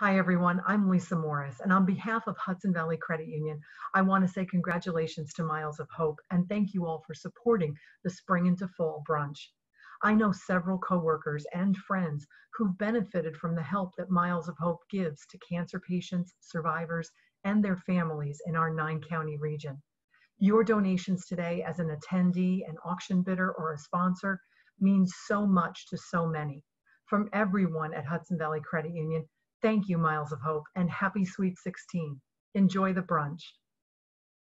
Hi, everyone. I'm Lisa Morris, and on behalf of Hudson Valley Credit Union, I want to say congratulations to Miles of Hope and thank you all for supporting the Spring into Fall brunch. I know several coworkers and friends who've benefited from the help that Miles of Hope gives to cancer patients, survivors, and their families in our nine county region. Your donations today as an attendee, an auction bidder, or a sponsor means so much to so many. From everyone at Hudson Valley Credit Union, Thank you, Miles of Hope, and happy Sweet 16. Enjoy the brunch.